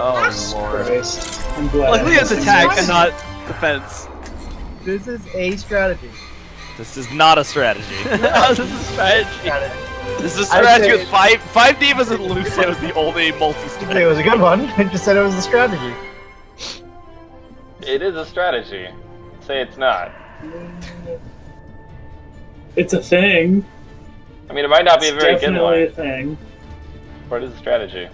Oh, oh lord. Christ. I'm glad. Luckily it's attack and not defense. This is a strategy. This is not a strategy. this is strategy. Strategy. This is a I strategy say- with five five D.Vas and Lucio is the only multi-strategy. it was a good one. I just said it was a strategy. It is a strategy. Say it's not. It's a thing. I mean, it might not be a very good one. definitely a thing. but it is a strategy.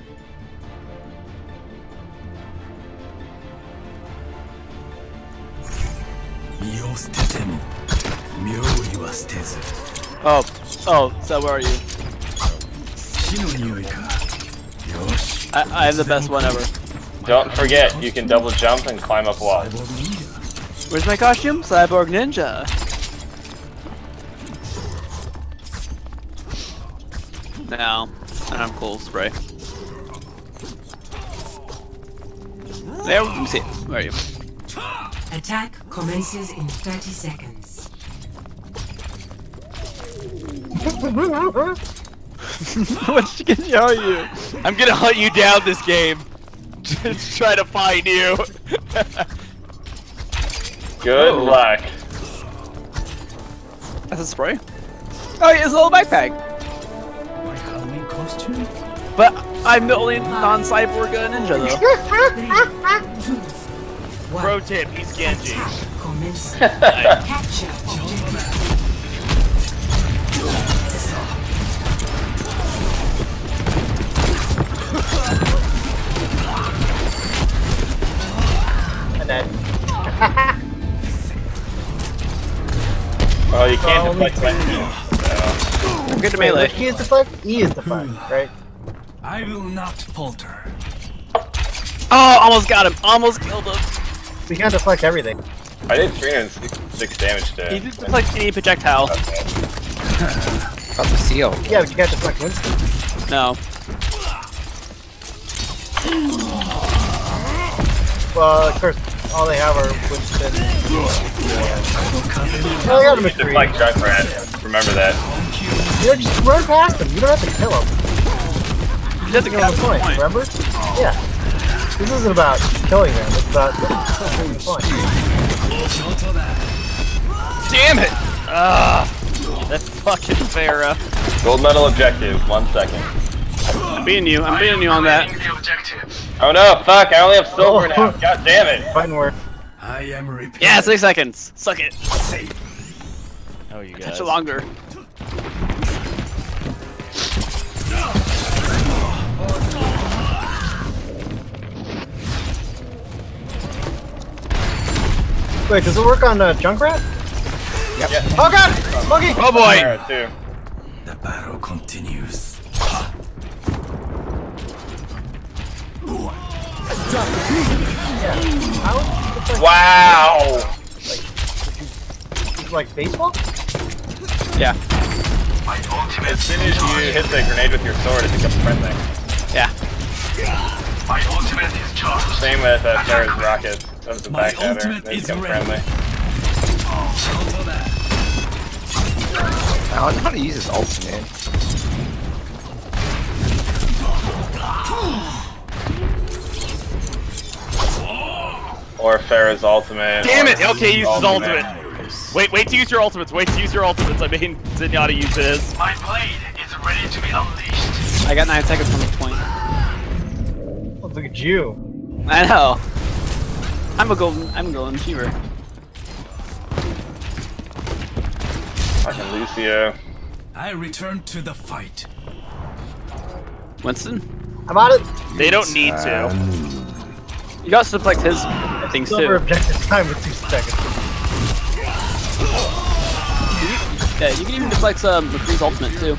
Oh, oh, so where are you? I, I have the best one ever. Don't forget, you can double jump and climb up walls. Where's my costume? Cyborg Ninja. Now, and I'm cool spray. There, let me see. Where are you? Attack commences in 30 seconds. what she can show you? I'm gonna hunt you down this game. Just try to find you. Good Oh. luck. That's a spray. Oh, yeah, it's a little backpack. My Halloween costume? But I'm the only non-cyborg ninja though. Pro tip, he's Genji. Attack commences. Capture objective. And then Well, oh, you can't Only deflect lightning. So. Get to wait, melee. which key is deflect? E is deflect, hmm. right? I will not falter. Oh, almost got him. Almost killed him. We can't deflect everything. I did 306 damage to He didn't like any projectile. Okay. Got the seal. Yeah, but you can't deflect Winston. No. Well, of course, all they have are Winston. Well, they got a McCree. Deflect Junkrat. Remember that. You know, just run past them. You don't have to kill them. He doesn't You know count the point, remember? Yeah. This isn't about killing them. It's about proving the point. Damn it! Ah, that fucking Pharah. Gold medal objective. One second. I'm beating you. I'm beating you on that. Oh no! Fuck! I only have silver now. God damn it! Fighting worth. I am repaired. Yeah, six seconds. Suck it. Oh, you guys. Touch longer. Wait, does it work on uh, Junkrat? Yep. Oh god! Monkey! Oh boy. Pharah. The battle continues. How? It's like, Wow! it's like baseball? Yeah. As soon as you hit the grenade with your sword, it becomes friendly. Yeah. My ultimate is charged. Same with uh, Pharah's rocket. Comes My backstabber. ultimate is become ready. friendly. I don't know how to use his ultimate. Or Pharah's ultimate. Damn it! Okay, use his ultimate. Wait, wait to use your ultimates. Wait to use your ultimates. I mean, Zenyatta used his. My blade is ready to be unleashed. I got nine seconds from this point. Oh, look at you. I know. I'm a golden. I'm a golden achiever. Fucking Lucio. I return to the fight. Winston. I'm on it. They don't need to. You got to deflect his things too. Silver too. objective time with two seconds. Yeah, you can even deflect um, McCree's ultimate too.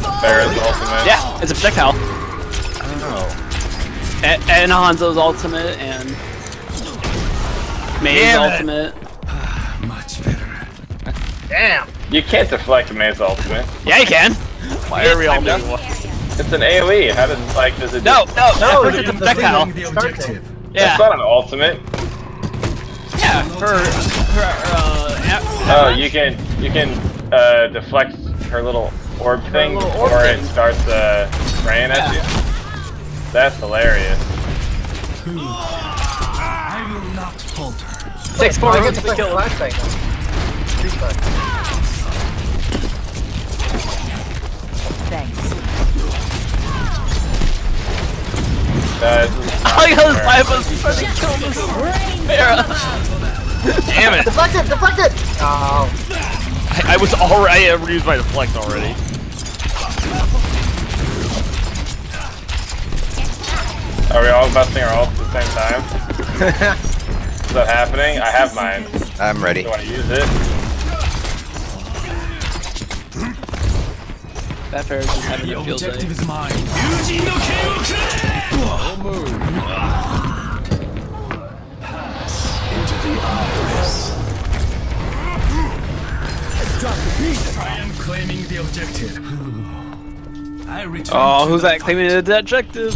Pharah's ultimate. Yeah, it's a projectile. Oh. And, and Hanzo's ultimate and Mei's Damn it. ultimate. Much better. Damn. You can't deflect Mei's ultimate. Yeah, you can. Why are we all doing It's an AoE. How does like does it? No, no, No, no. it's It's a the projectile. thing The Start objective. Yeah, It's not an ultimate. yeah. For, for uh, Oh, you can you can uh, deflect her little orb thing little orb before thing. it starts uh, spraying at you. That's hilarious. I will not falter. Six four I get gets the the second kill. flashbang now. Three flash. This is I like how the five of us trying to kill this Pharah. Damn it! Deflect it! Deflect it! Oh, I, I was already. I used my deflect already. Are we all busting our ults at the same time? Is that happening? I have mine. I'm ready. Do you want to use it? That Pharah's just having a field objective day. is mine. Yujin no Into the eyes. I am claiming the objective. I return Oh, who's the that claiming the objective?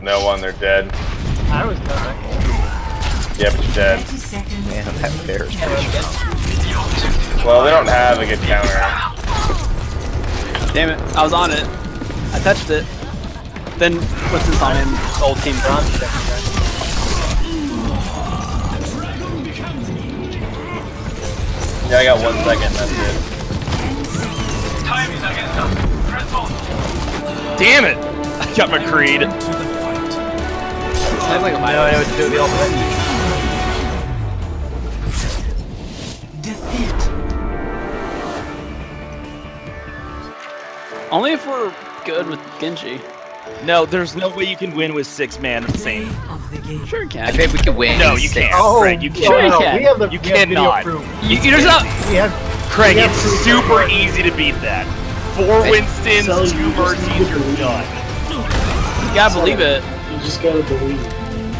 No one, they're dead. I was done. Yeah, but you're dead. 30 seconds. Man, that bear's Well, they don't have a good counter. Damn it, I was on it. I touched it. Then what's this on him? Oh, Old team Bronze front. Yeah, I got one second, that's it. Damn it! I got my creed. to the fight. Sounds like a I know I know what to do with the ultimate. Only if we're good with Genji. No, there's no way you can win with six man at the same. of the game. Sure you I think we can win. No, you can't. Oh, Craig, you no, can't. no, no, Sure you We have the You we cannot. proof. You, you, there's not. We have Craig, We have it's super that- easy to beat that. Four Hey, Winstons, So two just Mercies, need you're done. You gotta believe it. You just gotta believe.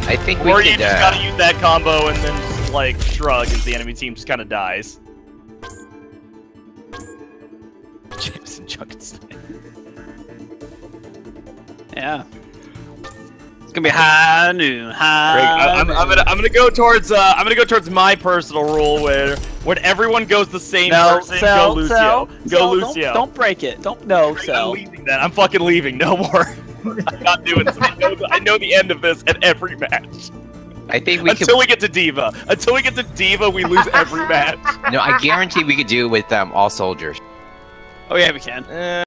I think we Or you could. just Uh, gotta use that combo and then just, like shrug as the enemy team just kind of dies. Jamison Junkenstein. Yeah. It's gonna be high noon. High. Craig, I, I'm, I'm gonna I'm gonna go towards uh I'm gonna go towards my personal rule where when everyone goes the same no, person, Cell, go Lucio. Cell, go Cell, Lucio. Don't, don't break it. Don't no, Craig, I'm leaving that. I'm fucking leaving. No more. I'm not doing this. I know, the, I know the end of this at every match. I think we could. Until we get to D.Va. Until we get to D.Va, we lose every match. No, I guarantee we could do it with um, all soldiers. Oh yeah, we can. Eh,